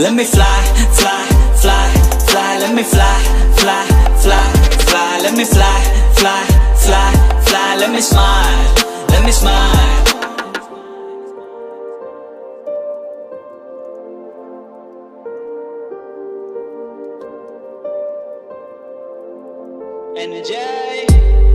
Let me fly, fly, fly, fly. Let me fly, fly, fly, fly. Let me fly, fly, fly, fly. Let me smile, let me smile. Energy.